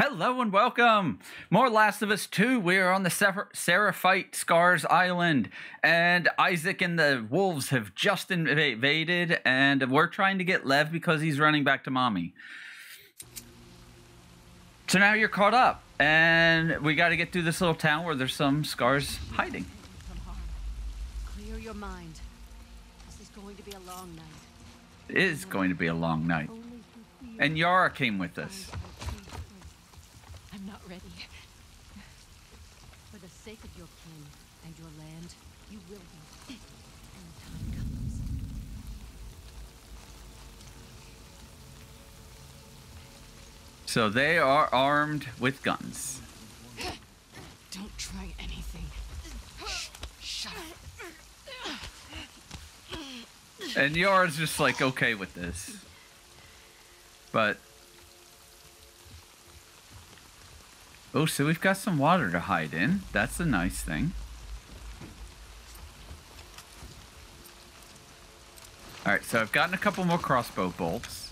Hello and welcome. More Last of Us 2. We are on the Ser- Seraphite Scars Island, and Isaac and the wolves have just invaded, and we're trying to get Lev because he's running back to mommy. So now you're caught up, and we got to get through this little town where there's some scars hiding. Clear your mind. This is going to be a long night. It is going to be a long night. Only through fear And Yara came with us. I see the truth. I'm not ready. For the sake of your kin and your land, you will be. When the time comes. So they are armed with guns. Don't try anything. Shut up. And Yara's just like okay with this. But Oh, so we've got some water to hide in. That's a nice thing. Alright, so I've gotten a couple more crossbow bolts.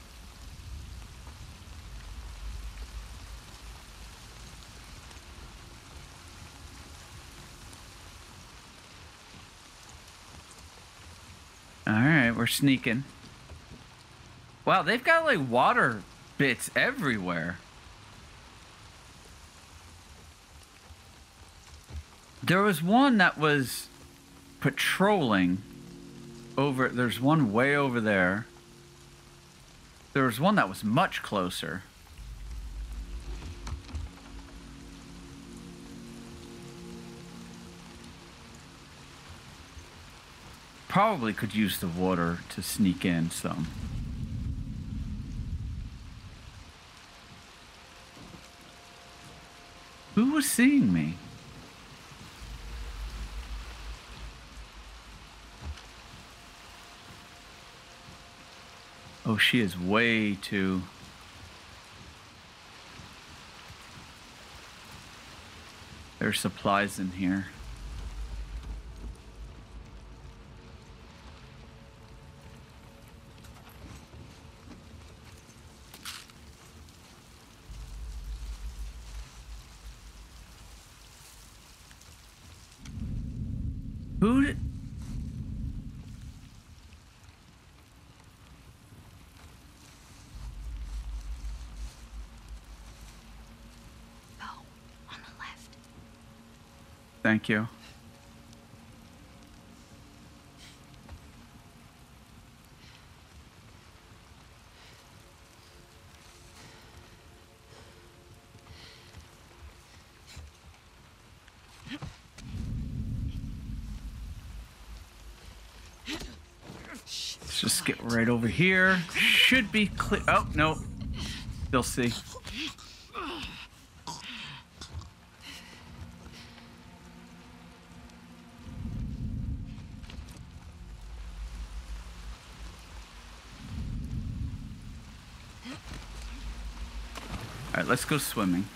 Alright, we're sneaking. Wow, they've got like water bits everywhere. There was one that was patrolling over. There's one way over there. There was one that was much closer. Probably could use the water to sneak in some. Who was seeing me? Oh, she is way too. There's supplies in here. Thank you. Let's just get right over here. Should be clear. Oh, no. They'll see. All right, let's go swimming.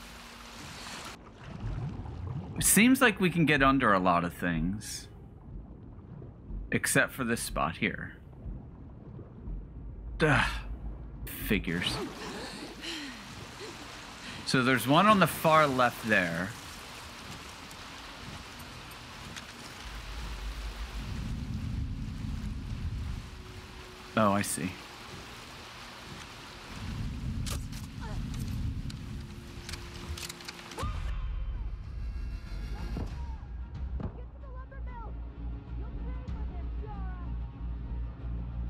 It seems like we can get under a lot of things. Except for this spot here. Duh. Figures. So there's one on the far left there. Oh, I see.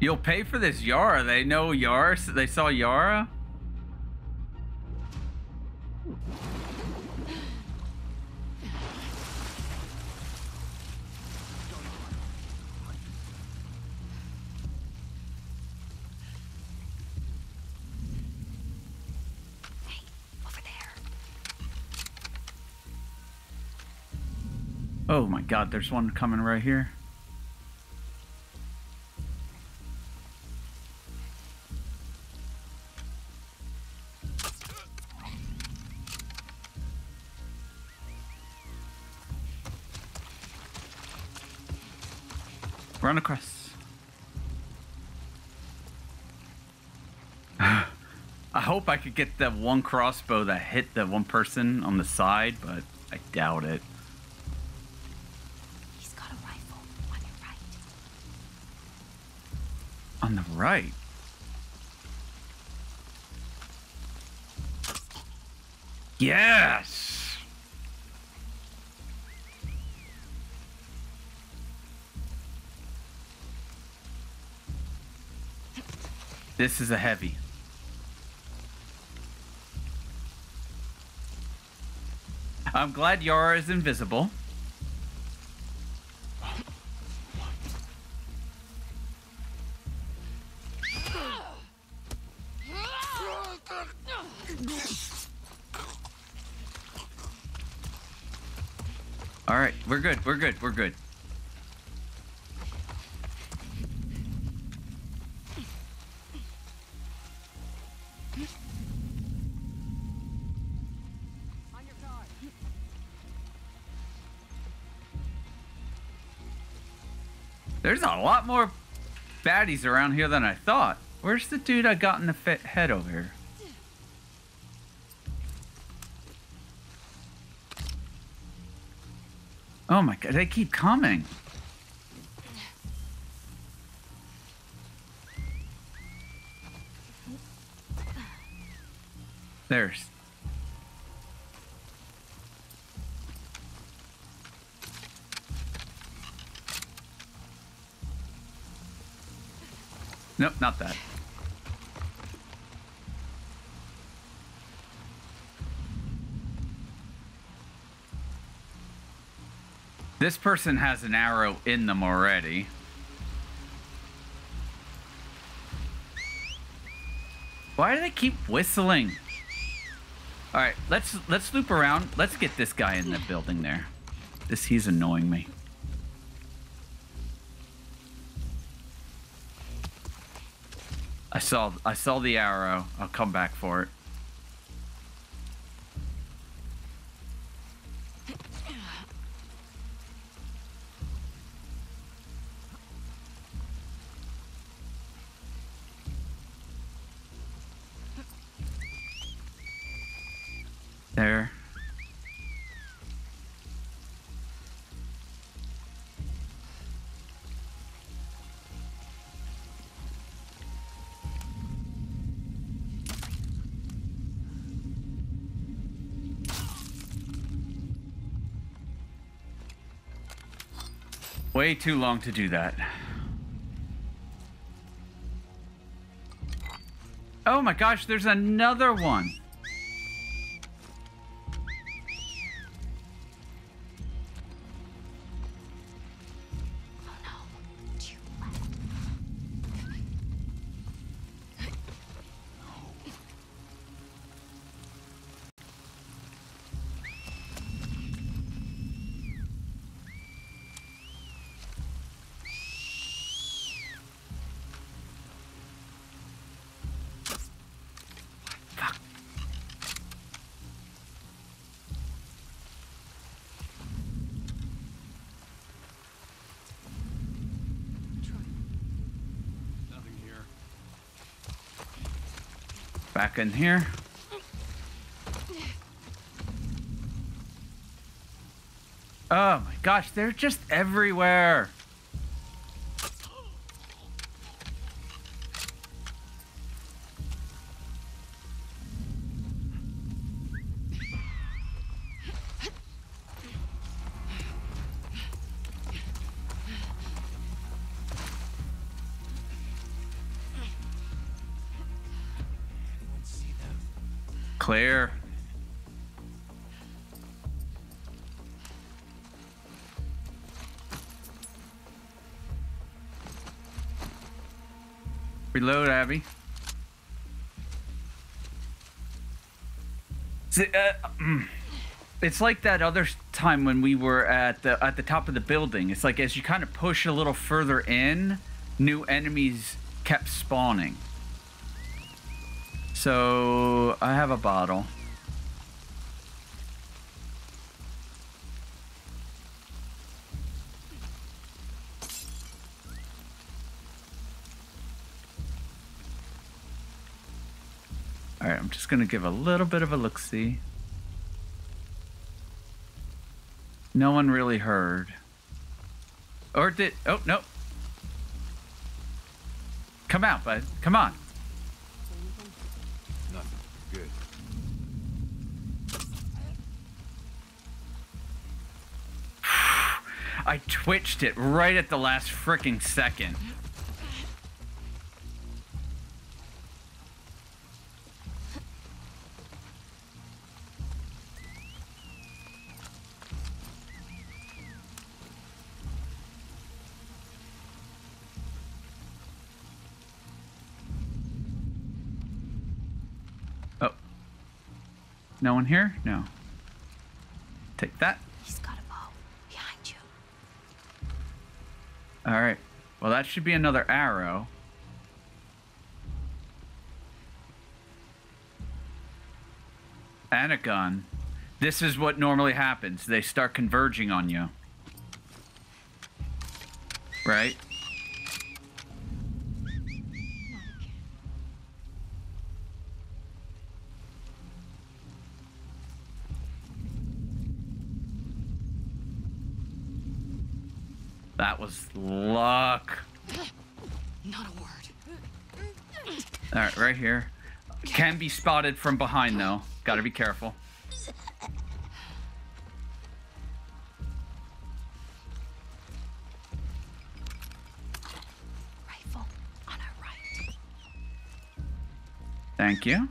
You'll pay for this Yara. They know Yara. They saw Yara. Hey, over there. Oh my god, there's one coming right here. Run across. I hope I could get that one crossbow that hit the one person on the side, but I doubt it. He's got a rifle on your right. On the right. Yes. This is a heavy. I'm glad Yara is invisible. All right, we're good. We're good. We're good. There's a lot more baddies around here than I thought. Where's the dude I got in the head over here? Oh my god, they keep coming. Nope, not that. This person has an arrow in them already. Why do they keep whistling? All right, let's let's loop around. Let's get this guy in the building there. This he's annoying me. I saw I saw the arrow. I'll come back for it. Way too long to do that. Oh my gosh, there's another one. Back in here. Oh my gosh, they're just everywhere. Reload, Abby. Uh, mm. It's like that other time when we were at the at the top of the building. It's like as you kind of push a little further in, new enemies kept spawning. So I have a bottle. Just gonna give a little bit of a look see. No one really heard. Or did. Oh, no. Come out, bud. Come on. Nothing. Good. I twitched it right at the last freaking second. One here? No. Take that. He's got a bow behind you. All right. Well, that should be another arrow. And a gun. This is what normally happens. They start converging on you. Right? Right, here. Can be spotted from behind, though. Gotta be careful. Rifle on our right. Thank you.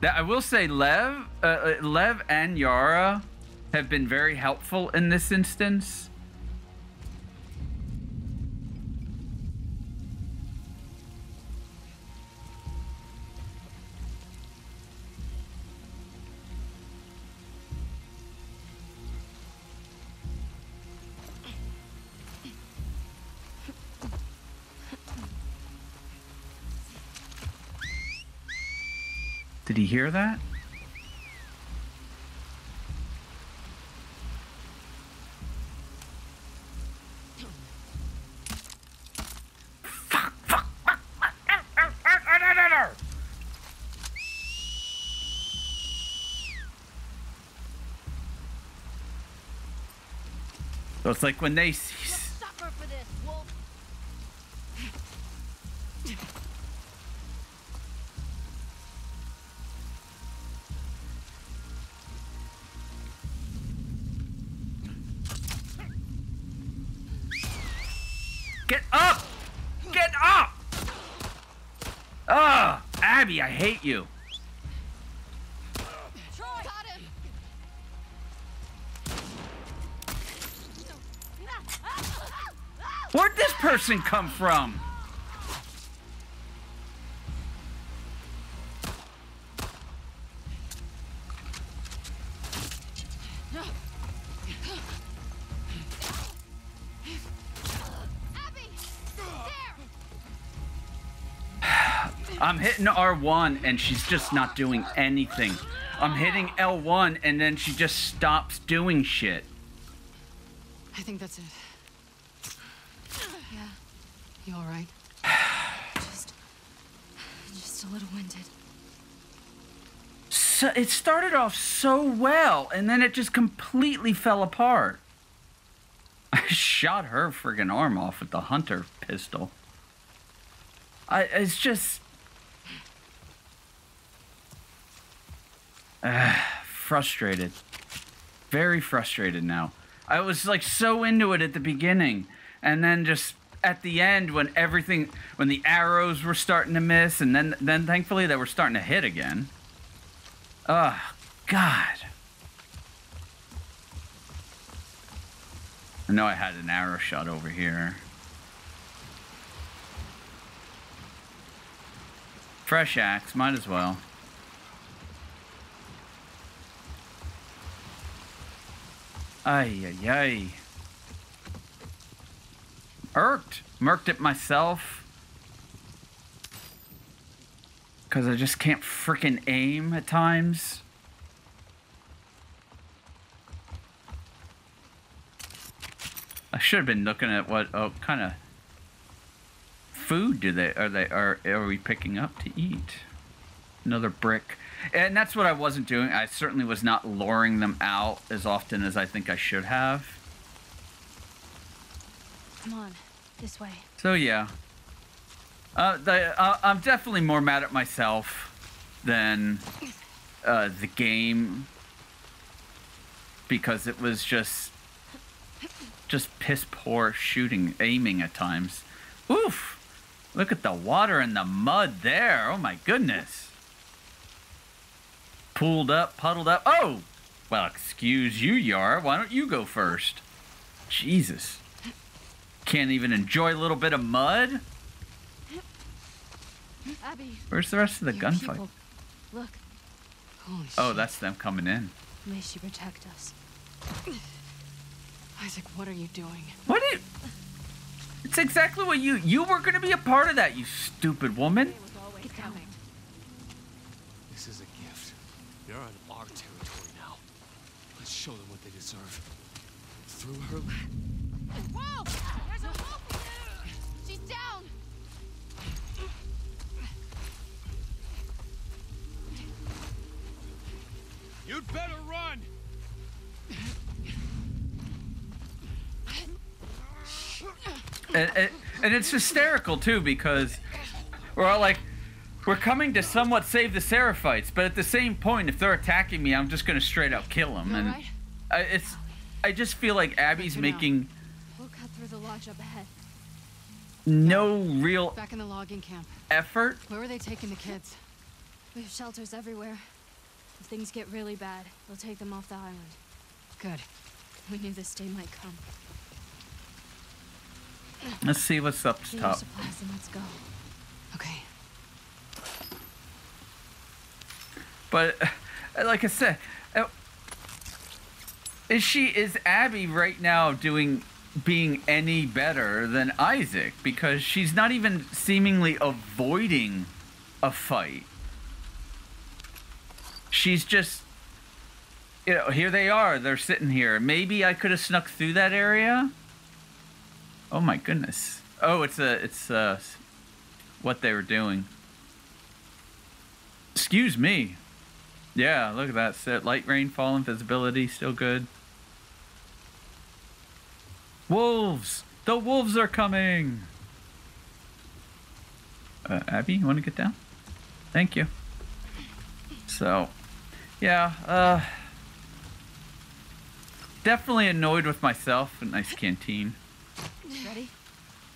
That I will say, Lev, uh, uh, Lev and Yara have been very helpful in this instance. Did he hear that? So it's like when they This come from? I'm hitting R1 and she's just not doing anything. I'm hitting L1 and then she just stops doing shit. I think that's it. Yeah, You all right? just... just a little winded. So, it started off so well and then it just completely fell apart. I shot her friggin' arm off with the hunter pistol. I it's just Ah, frustrated. Very frustrated now. I was like so into it at the beginning and then just at the end when everything when the arrows were starting to miss and then then thankfully they were starting to hit again. Oh, God. I know I had an arrow shot over here. Fresh axe, might as well. Ay, ay, ay. Irked. Merked it myself. Because I just can't freaking aim at times. I should have been looking at what oh, kind of food do they are they are are we picking up to eat? Another brick. And that's what I wasn't doing. I certainly was not luring them out as often as I think I should have. Come on, this way. So yeah, uh, the, uh, I'm definitely more mad at myself than uh, the game because it was just just piss poor shooting, aiming at times. Oof! Look at the water and the mud there. Oh my goodness. Pooled up, puddled up. Oh! Well, excuse you, Yar. Why don't you go first? Jesus. Can't even enjoy a little bit of mud? Abby, Where's the rest of the your gunfight? Look, Holy Oh, shit. that's them coming in. may she protect us. Isaac, what are you doing? What do you... It's exactly what you... You were going to be a part of that, you stupid woman. Get down. This is a gift. They're on our territory now. Let's show them what they deserve. Through her. Whoa! You'd better run! And, and, and it's hysterical, too, because we're all like... We're coming to somewhat save the Seraphites, but at the same point, if they're attacking me, I'm just going to straight up kill them. And alright? I, it's... I just feel like Abby's making We'll cut through the lodge up ahead. no real Back in the logging camp. effort. Where were they taking the kids? We have shelters everywhere. If things get really bad, we'll take them off the island. Good. We knew this day might come. Let's see what's up Get your top. supplies and let's go. Okay. But uh, like I said, uh, is she is Abby right now doing being any better than Isaac because she's not even seemingly avoiding a fight. She's just you know, here they are. They're sitting here. Maybe I could have snuck through that area. Oh my goodness. Oh, it's a it's uh what they were doing. Excuse me. Yeah, look at that. Set light rainfall and visibility still good. Wolves! The wolves are coming! Uh, Abby, you want to get down? Thank you. So, yeah, uh. Definitely annoyed with myself. A nice canteen. Ready?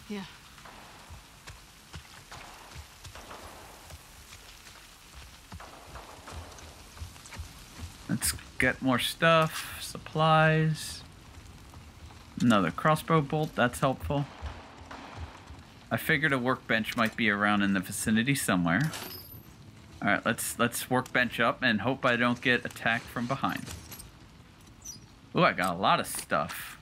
Yeah. Let's get more stuff. Supplies. Another crossbow bolt. That's helpful. I figured a workbench might be around in the vicinity somewhere. All right, let's let's workbench up and hope I don't get attacked from behind. Oh, I got a lot of stuff.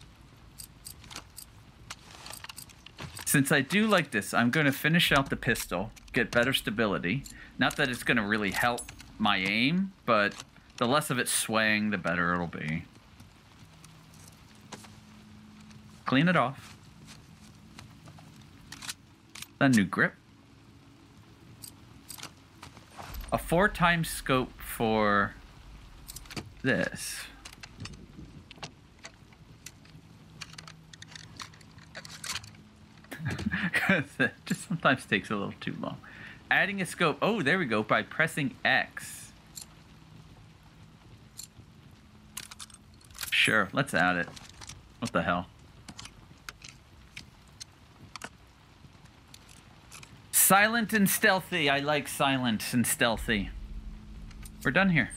Since I do like this, I'm going to finish out the pistol, get better stability. Not that it's going to really help my aim, but the less of it swaying, the better it'll be. Clean it off. A new grip. A four times scope for this. just sometimes takes a little too long. Adding a scope. Oh, there we go. By pressing X. Sure, let's add it. What the hell? Silent and stealthy. I like silent and stealthy. We're done here.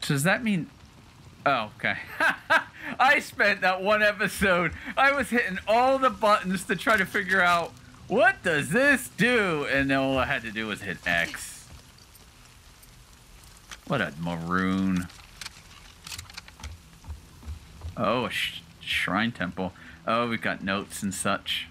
So does that mean Oh, okay. I spent that one episode. I was hitting all the buttons to try to figure out what does this do, and all I had to do was hit X. What a maroon. Oh, a sh- shrine temple. Oh, we've got notes and such.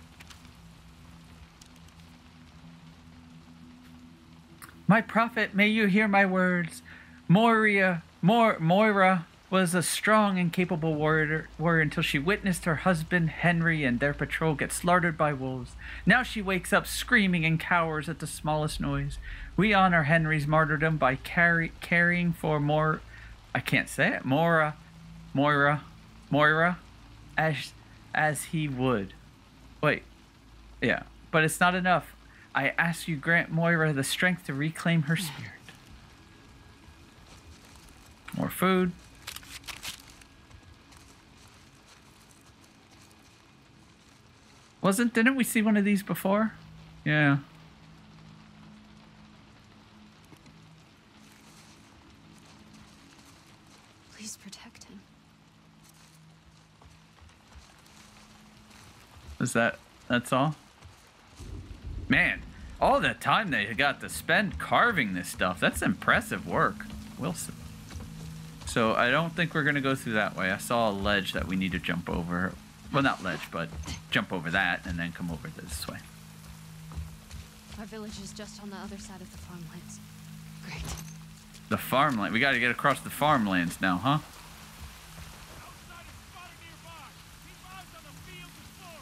My prophet, may you hear my words. Moria, Mor, Moira, was a strong and capable warrior, warrior until she witnessed her husband Henry and their patrol get slaughtered by wolves. Now she wakes up screaming and cowers at the smallest noise. We honor Henry's martyrdom by carry, carrying for more. I can't say it. Mora, Moira, Moira, as as he would. Wait, yeah, but it's not enough. I ask you grant Moira the strength to reclaim her spirit. More food. Wasn't didn't we see one of these before? Yeah. Please protect him. Is that that's all? Man, all the time they got to spend carving this stuff. That's impressive work. Wilson. So I don't think we're gonna go through that way. I saw a ledge that we need to jump over. Well, not ledge, but jump over that and then come over this way. Our village is just on the other side of the farmlands. Great. The farmland. We got to get across the farmlands now, huh?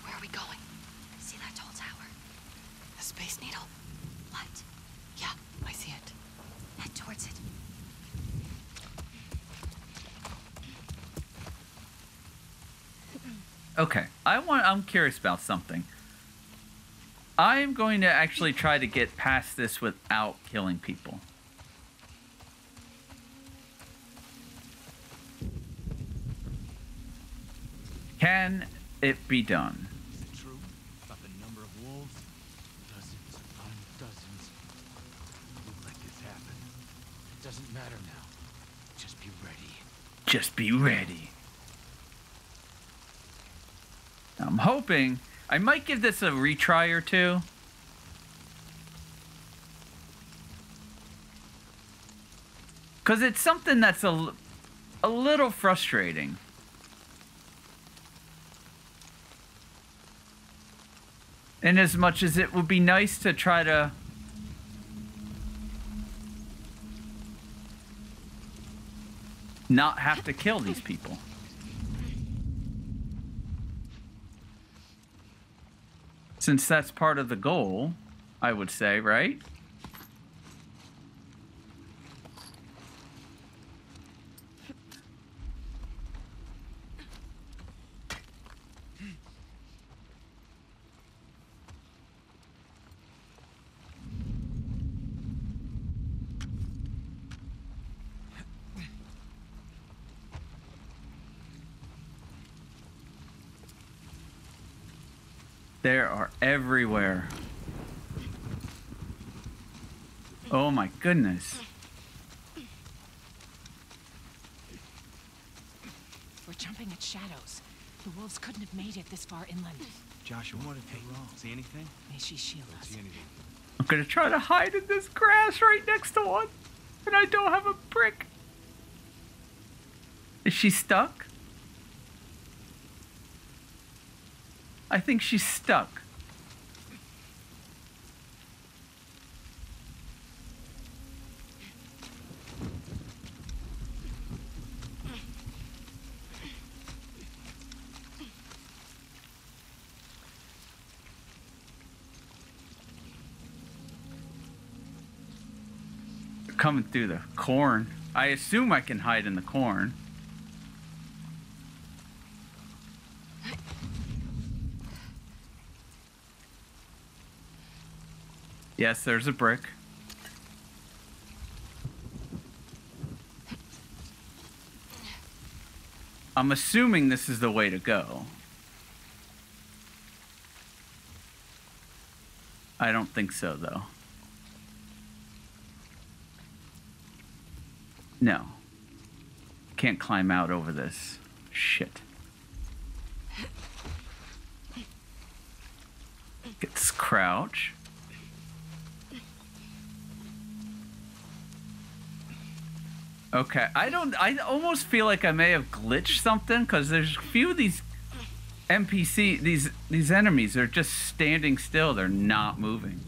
Where are we going? See that tall tower? The Space Needle? What? Yeah, I see it. Head towards it. Okay. I want I'm curious about something. I'm going to actually try to get past this without killing people. Can it be done? Is it true about the number of wolves? Dozens upon dozens. Like this happened. It doesn't matter now. Just be ready. Just be ready. I'm hoping I might give this a retry or two. Cuz it's something that's a, a little frustrating. And as much as it would be nice to try to not have to kill these people. Since that's part of the goal, I would say, right? There are everywhere. Oh my goodness. We're jumping at shadows. The wolves couldn't have made it this far inland. Joshua, what did they wrong? See anything? May she shield us. See anything? I'm gonna try to hide in this grass right next to one. And I don't have a brick. Is she stuck? I think she's stuck. Coming through the corn. I assume I can hide in the corn. Yes, there's a brick. I'm assuming this is the way to go. I don't think so, though. No. Can't climb out over this. Shit. Gets crouch. Okay, I don't. I almost feel like I may have glitched something because there's a few of these NPC, these these enemies are just standing still. They're not moving.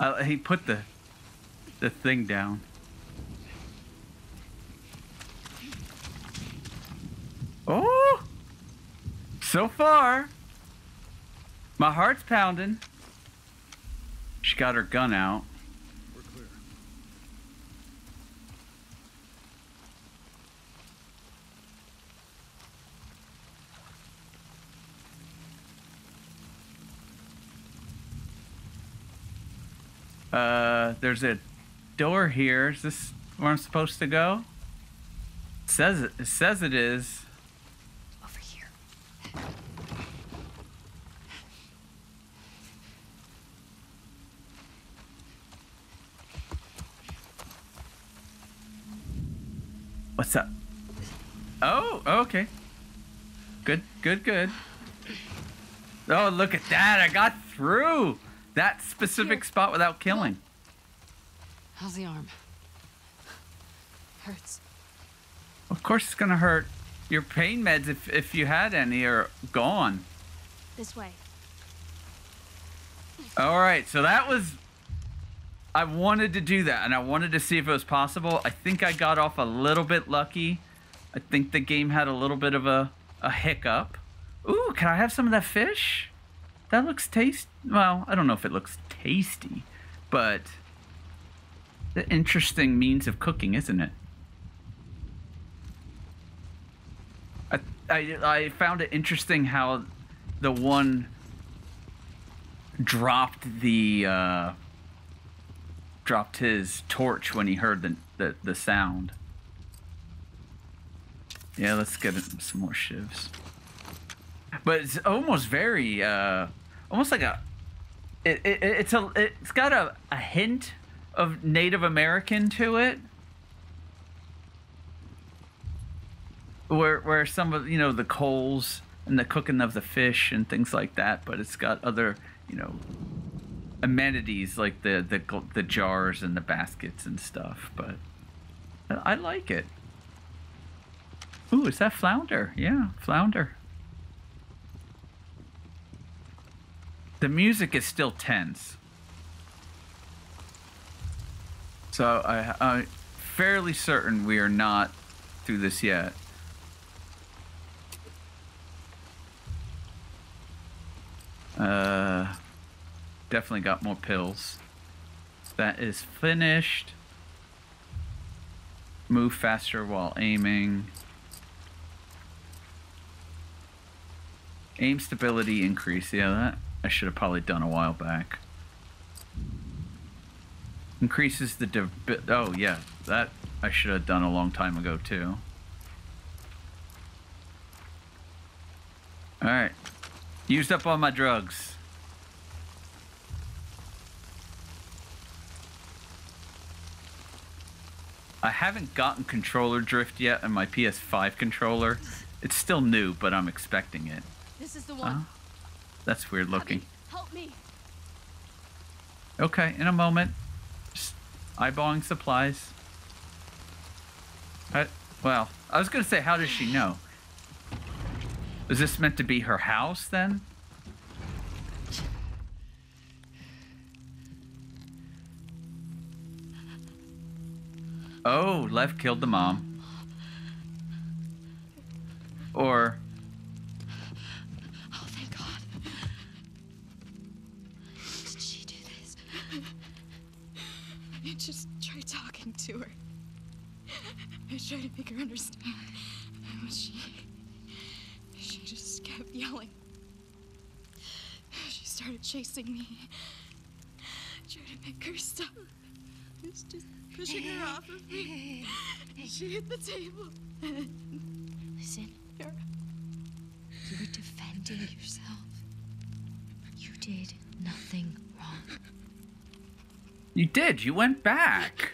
Uh, he put the the thing down. Oh, so far, my heart's pounding. She got her gun out. Uh, there's a door here. Is this where I'm supposed to go? It says it. It says it is. Over here. What's up? Oh, okay. Good, good, good. Oh, look at that. I got through that specific Here. spot without killing. How's the arm? Hurts. Of course, it's going to hurt. Your pain meds, if, if you had any, are gone. This way. All right, so that was. I wanted to do that, and I wanted to see if it was possible. I think I got off a little bit lucky. I think the game had a little bit of a, a hiccup. Ooh, can I have some of that fish? That looks taste. Well, I don't know if it looks tasty, but the interesting means of cooking, isn't it? I, I, I found it interesting how the one dropped the uh, dropped his torch when he heard the, the, the sound. Yeah, let's get some more shivs. But it's almost very, uh, almost like a, it, it, it's a, it's got a, a hint of Native American to it. Where, where some of, you know, the coals and the cooking of the fish and things like that, but it's got other, you know, amenities like the, the, the jars and the baskets and stuff, but I like it. Ooh, is that flounder? Yeah, flounder. The music is still tense. So I, I'm fairly certain we are not through this yet. Uh, definitely got more pills. That is finished. Move faster while aiming. Aim stability increase. Yeah, that I should have probably done a while back. Increases the div- oh yeah, that I should have done a long time ago too. All right, used up all my drugs. I haven't gotten controller drift yet on my PS5 controller. It's still new, but I'm expecting it. This is the one. Uh, that's weird looking. Help me. Okay, in a moment. Just eyeballing supplies. I, well, I was gonna say, how does she know? Is this meant to be her house then? Oh, Lev killed the mom. Or table. Listen. Here. You were defending yourself. You did nothing wrong. you did, you went back.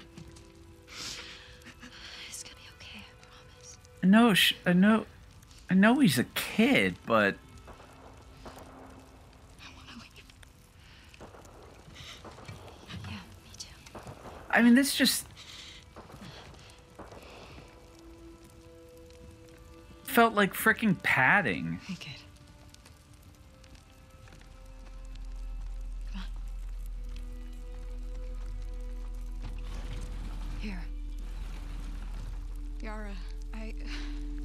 It's gonna be okay, I promise. I know, sh- I know, I know he's a kid, but I want to leave. Yeah, me too. I mean, this just felt like freaking padding. Okay, good. Come on. Here. Yara, I.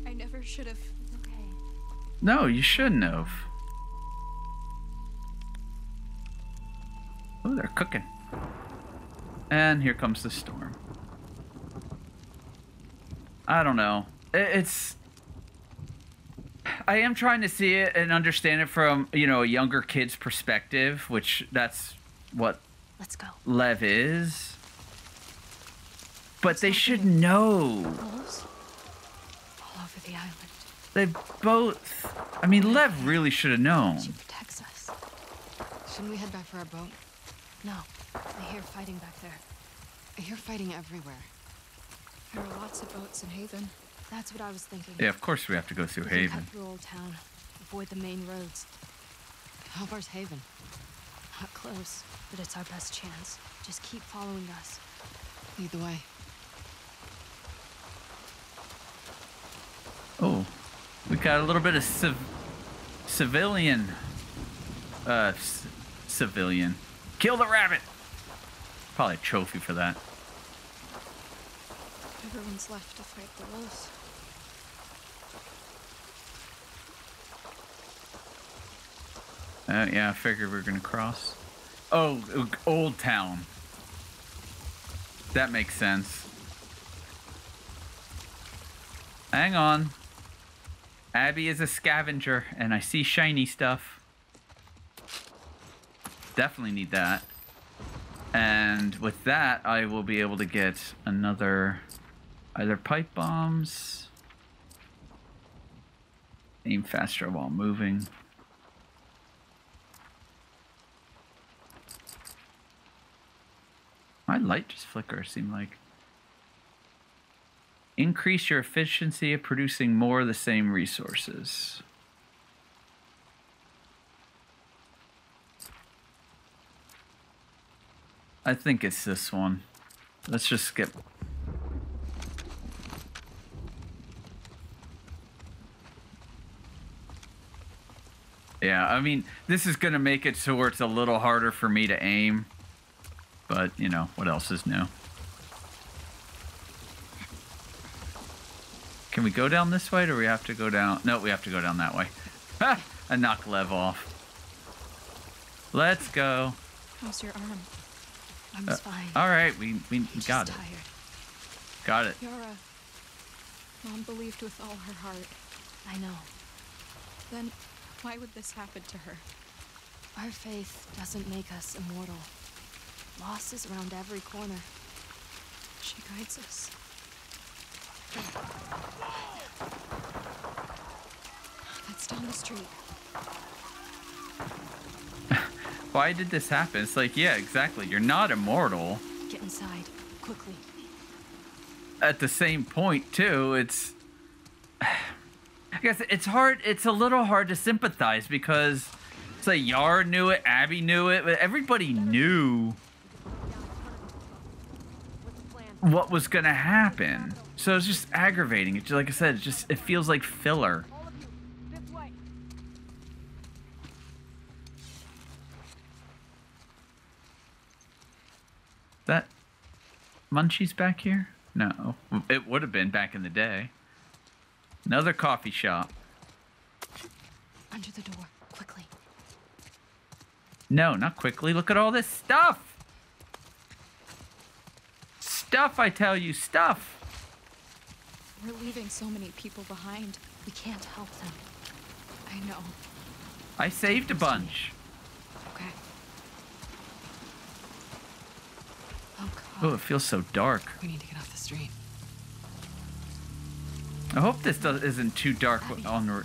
I never should have. Okay. No, you shouldn't have. Oh, they're cooking. And here comes the storm. I don't know. I- It's. I am trying to see it and understand it from, you know, a younger kid's perspective, which that's what Let's go. Lev is. But they should know. Wolves? All over the island. They both. I mean, Lev really should have known. She protects us. Shouldn't we head back for our boat? No. I hear fighting back there. I hear fighting everywhere. There are lots of boats in Haven. That's what I was thinking. Yeah, of course we have to go through We Haven. cut through Old Town. Avoid the main roads. How far's Haven? Not close, but it's our best chance. Just keep following us. Lead the way. Oh, we got a little bit of civ- civilian. Uh, civilian. Kill the rabbit! Probably a trophy for that. Everyone's left to fight the wolves. Uh, yeah, I figured we were gonna cross. Oh, Old Town. That makes sense. Hang on. Abby is a scavenger, and I see shiny stuff. Definitely need that. And with that, I will be able to get another either pipe bombs. Aim faster while moving. My light just flicker, seem like. Increase your efficiency of producing more of the same resources. I think it's this one. Let's just skip. Yeah, I mean, this is going to make it so it's a little harder for me to aim. But, you know, what else is new? Can we go down this way or do we have to go down? No, we have to go down that way. Ha! I knocked Lev off. Let's go. How's your arm? I'm Uh, fine. All right, we, we, got it. tired. Got it. Yara. Mom believed with all her heart. I know. Then why would this happen to her? Our faith doesn't make us immortal. Loss is around every corner. She guides us. That's down the street. Why did this happen? It's like, yeah, exactly. You're not immortal. Get inside, quickly. At the same point, too, it's. I guess it's hard. It's a little hard to sympathize because it's like Yara knew it, Abby knew it, but everybody knew what was gonna happen. So it's just aggravating. It's just, like I said, it just it feels like filler. That Munchie's back here? No, it would have been back in the day. Another coffee shop. Under the door, quickly. No, not quickly. Look at all this stuff. Stuff, I tell you, stuff. We're leaving so many people behind. We can't help them. I know. I saved a bunch. Okay. Oh Oh, God. it feels so dark. We need to get off the street. I hope this does, isn't too dark Abby. on re-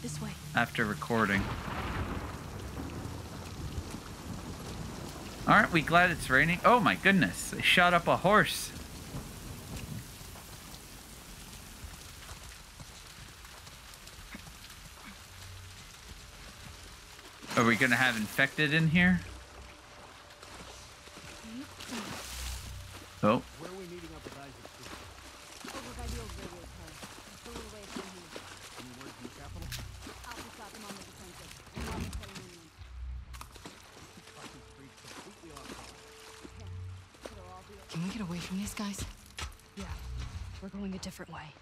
This way. after recording. Aren't we glad it's raining? Oh my goodness, they shot up a horse. Are we gonna have infected in here? Oh, Where are we meeting up with Isaac? Street? Any word from the capital? Fucking street completely off. Can we get away from these guys? Yeah, we're going a different way.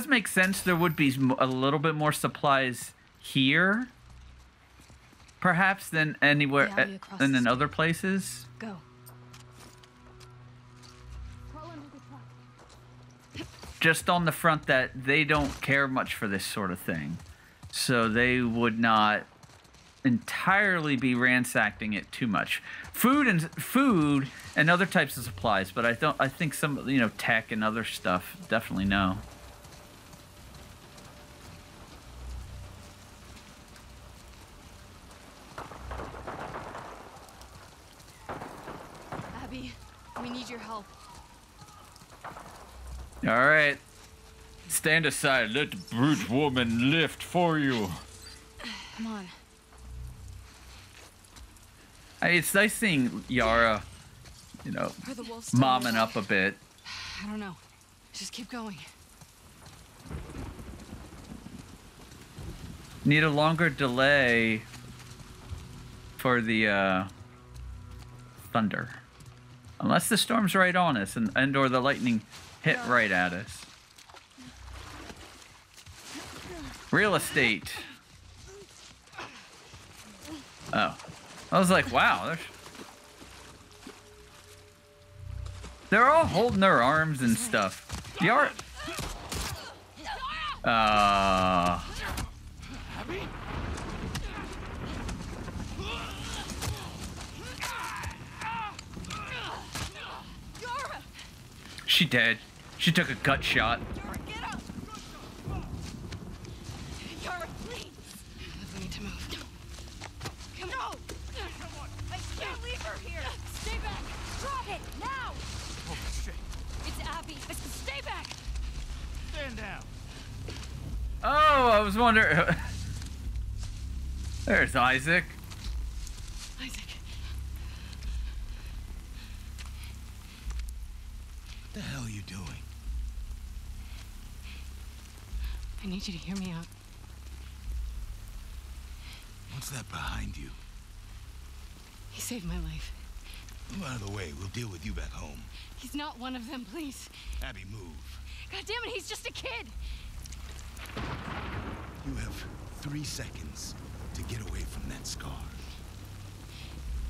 Does make sense there would be a little bit more supplies here perhaps than anywhere than in other places. Go. just on the front that they don't care much for this sort of thing. So they would not entirely be ransacking it too much. Food and food and other types of supplies but i don't i think some of you know tech and other stuff definitely no Abby, we need your help. All right. Stand aside. Let the brute woman lift for you. Come on. Hey, it's nice seeing Yara, you know, momming up a bit. I don't know. Just keep going. Need a longer delay for the uh, thunder. Unless the storm's right on us and, and or the lightning hit right at us. Real estate. Oh. I was like, wow, there's... They're all holding their arms and stuff. Yara... Uh... Abby? She dead. She took a gut shot. Yara, please! We need to move. Come on! I can't leave her here! Stay back! Drop it! Now! Holy shit. It's Abby! I said stay back! Stand down. Oh, I was wondering. There's Isaac. Isaac. What the hell are you doing? I need you to hear me out. What's that behind you? He saved my life. Move out of the way. We'll deal with you back home. He's not one of them, please. Abby, move. God damn it, he's just a kid! You have three seconds to get away from that scar.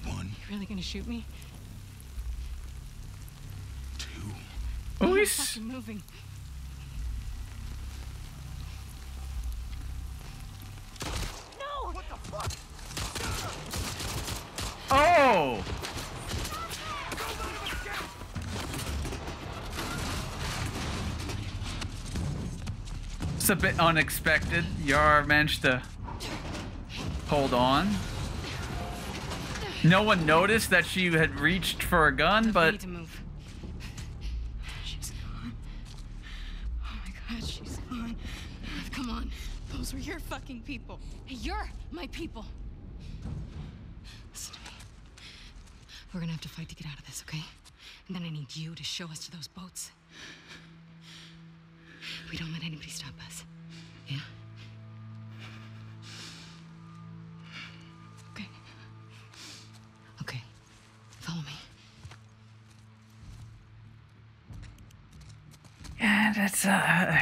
One, You really gonna shoot me? two. Oh, he's. fucking moving. A bit unexpected. Yar managed to hold on. No one noticed that she had reached for a gun, but need to move. She's gone. Oh my god, she's gone. Come on. Those were your fucking people. You're my people. Listen to me. We're gonna have to fight to get out of this, okay? And then I need you to show us to those boats. We don't let anybody stop us. Yeah? Okay. Okay. Follow me. yeah, that's uh.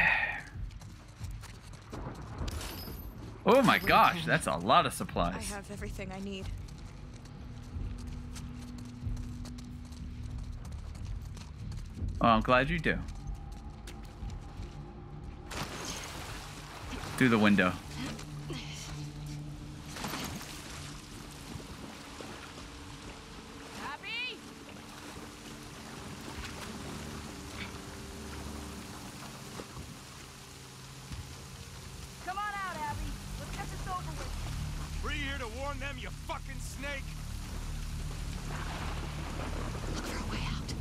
Oh my gosh, that's a lot of supplies. I have everything I need. Oh, I'm glad you do. Through the window. Abby! Come on out, Abby. Let's get this over with. Were you here to warn them, you fucking snake? Look for a way out.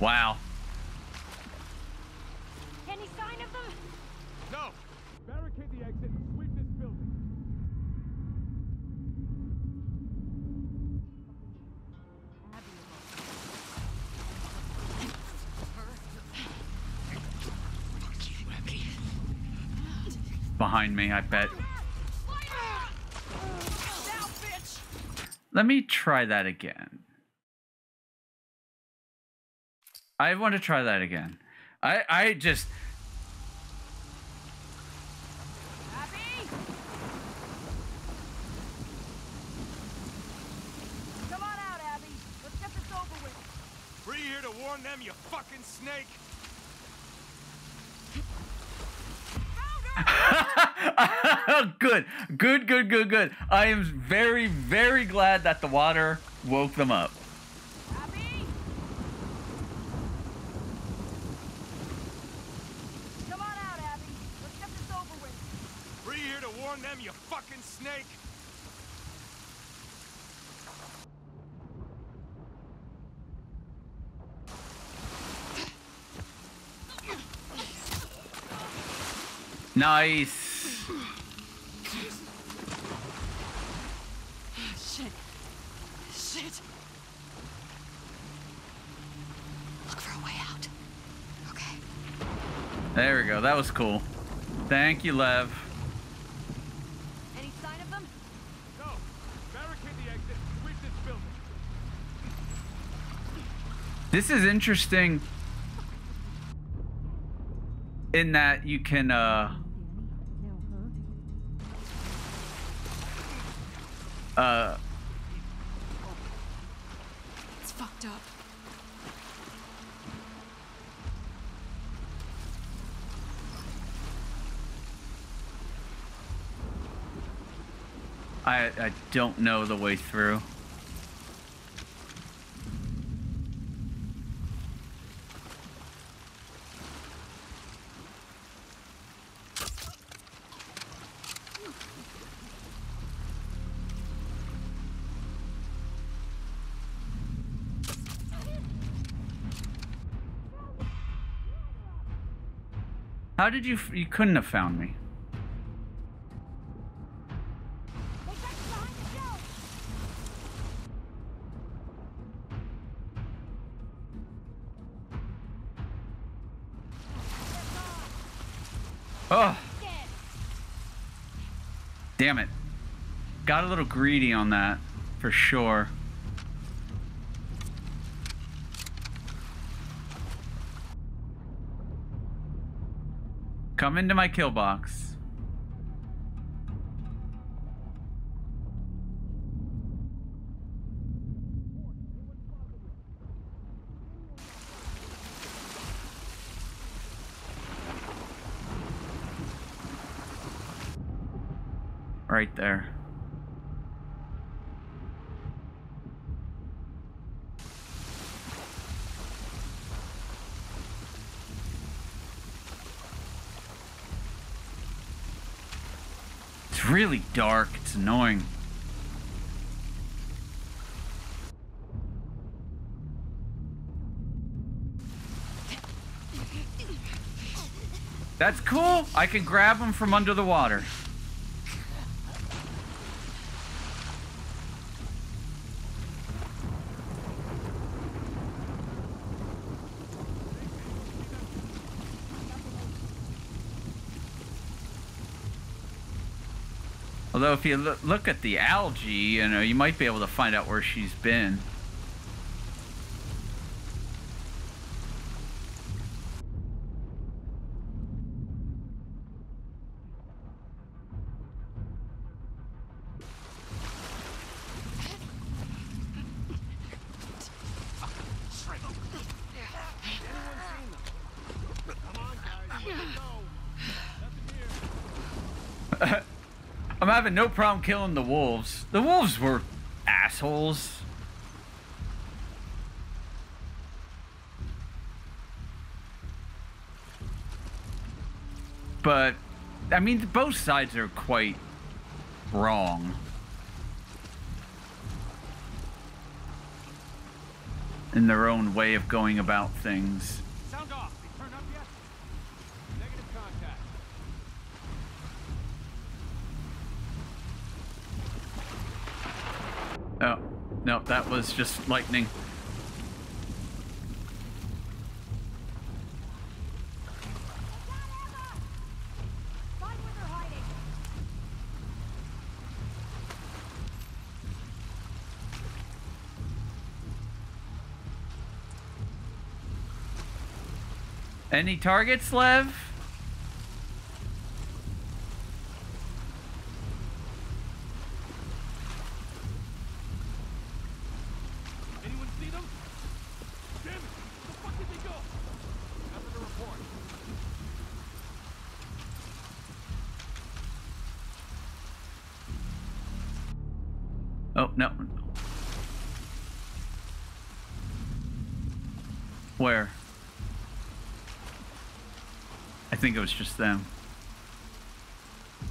Wow. Any sign of them? No! Barricade the exit and sweep this building. Behind me, I bet. Let me try that again. I want to try that again. I I just Abby! Come on out, Abby. Let's get this over with. Free here to warn them, you fucking snake! good, good, good, good, good. I am very, very glad that the water woke them up. Come on out, Abby. Let's get this over with. Free here to warn them, you fucking snake! Nice. Shit. Shit. Look for a way out. Okay. There we go. That was cool. Thank you, Lev. Any sign of them? No! Barricade the exit, sweep this building! This is interesting in that you can uh uh It's fucked up. I don't know the way through. How did you you couldn't have found me? Oh. Damn it. Got a little greedy on that, for sure. Come into my kill box. Right there. It's really dark. It's annoying. That's cool. I can grab them from under the water. Although if you look at the algae, you know, you might be able to find out where she's been. I'm having no problem killing the wolves. The wolves were assholes. But, I mean, both sides are quite wrong. In their own way of going about things. was just lightning. Any targets, Lev? I think it was just them.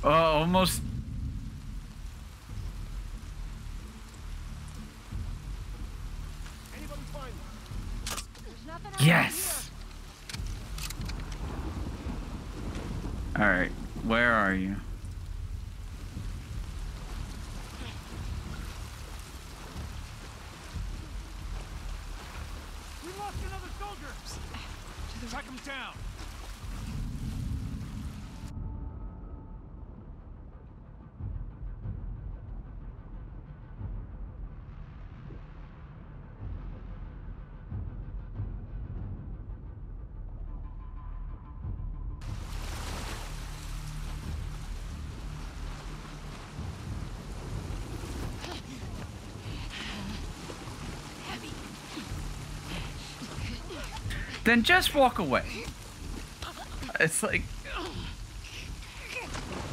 Oh, almost. Then just walk away. It's like.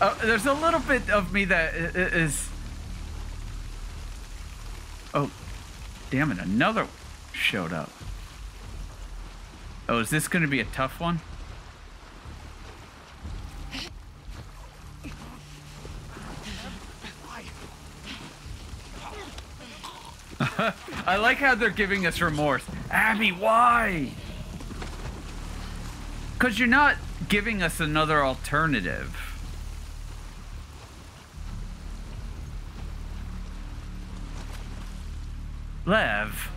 Uh, there's a little bit of me that is. Oh, damn it! Another showed up. Oh, is this going to be a tough one? I like how they're giving us remorse. Abby, why? Because you're not giving us another alternative. Lev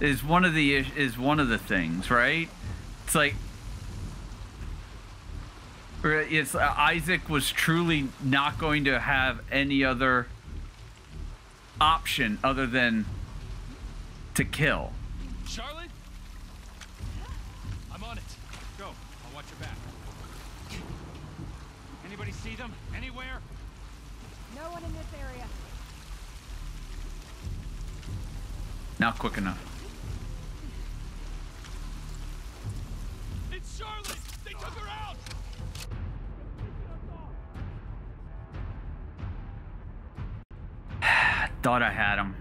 is one of the is- one of the things, right? It's like it's uh, Isaac was truly not going to have any other option other than to kill. Charlotte? I'm on it. Go. I'll watch your back. Anybody see them? Anywhere? No one in this area. Not quick enough. It's Charlotte! They took her out! Thought I had him.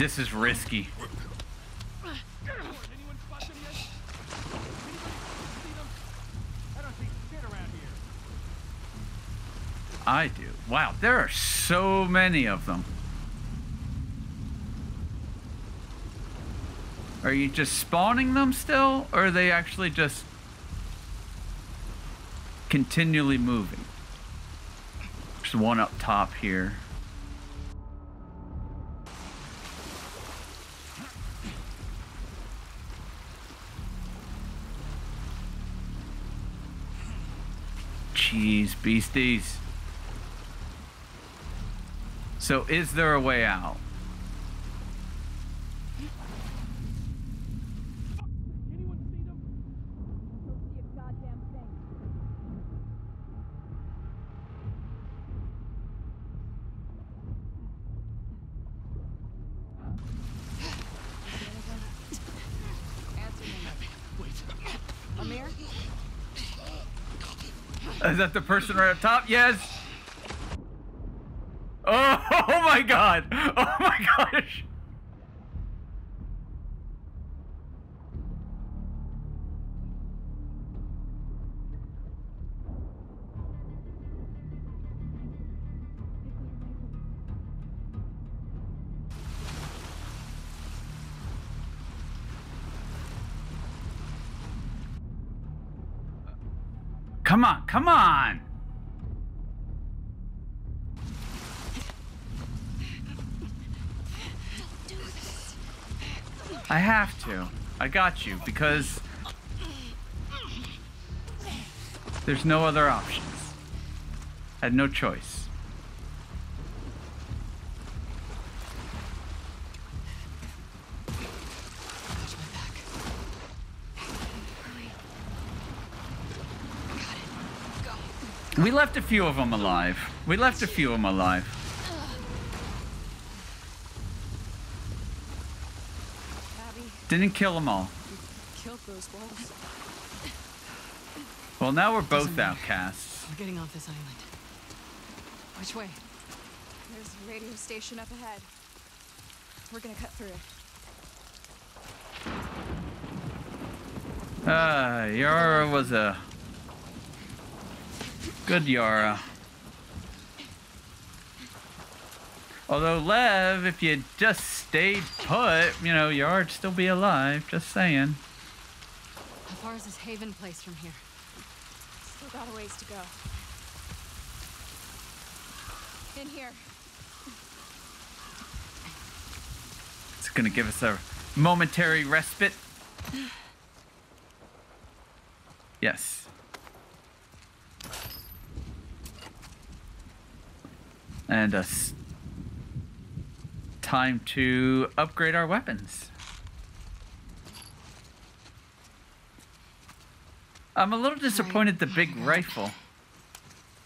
This is risky. I do. Wow, there are so many of them. Are you just spawning them still, or are they actually just continually moving? There's one up top here. Jeez, beasties. So, is there a way out? Anyone see them? Don't see a goddamn thing. Amir? Is that the person right up top? Yes. Oh, oh my god. Oh my gosh. Come on, come on. I have to. I got you because there's no other options. I had no choice. Watch my back. Hurry. Got it. Go. We left a few of them alive. We left a few of them alive. Didn't kill them all. killed those wolves. Well, now we're both outcasts. We're getting off this island. Which way? There's a radio station up ahead. We're gonna cut through it. Ah, Yara was a good Yara. Although Lev, if you just stayed put, you know, Yara'd still be alive. Just saying. How far is this Haven place from here? Still got a ways to go. In here. It's gonna give us a momentary respite. Yes. And time to upgrade our weapons. I'm a little disappointed the big rifle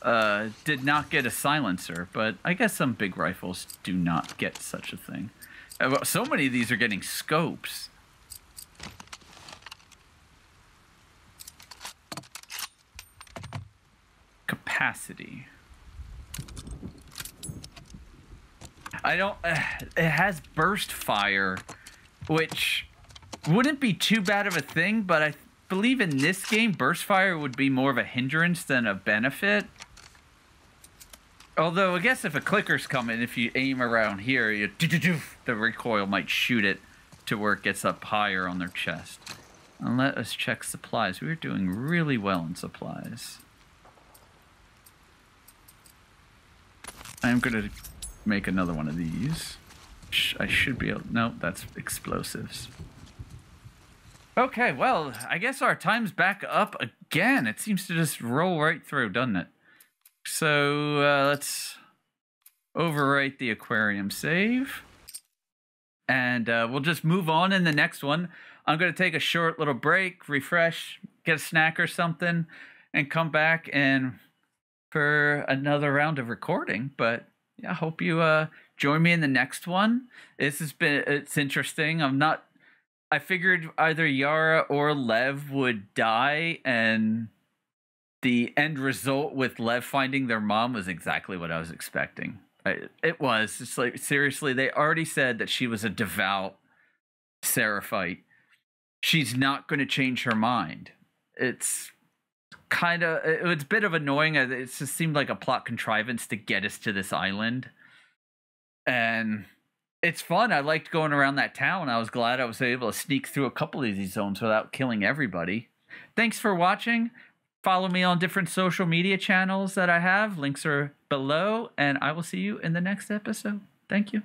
uh, did not get a silencer, but I guess some big rifles do not get such a thing. Uh, So many of these are getting scopes. Capacity. I don't. Uh, it has burst fire, which wouldn't be too bad of a thing, but I believe in this game, burst fire would be more of a hindrance than a benefit. Although I guess if a clicker's coming, if you aim around here, you the recoil might shoot it to where it gets up higher on their chest. And let us check supplies. We're doing really well in supplies. I'm gonna make another one of these. I should be able. No, that's explosives. Okay, well, I guess our time's back up again. It seems to just roll right through, doesn't it? So uh, let's overwrite the aquarium save. And uh, we'll just move on in the next one. I'm going to take a short little break, refresh, get a snack or something, and come back and for another round of recording. But yeah, I hope you uh, join me in the next one. This has been it's interesting. I'm not. I figured either Yara or Lev would die, and the end result with Lev finding their mom was exactly what I was expecting. I, it was. It's like seriously, they already said that she was a devout Seraphite. She's not going to change her mind. It's kind of it was a bit of annoying. It just seemed like a plot contrivance to get us to this island, and it's fun. I liked going around that town. I was glad I was able to sneak through a couple of these zones without killing everybody. Thanks for watching. Follow me on different social media channels that I have. Links are below, and I will see you in the next episode. Thank you.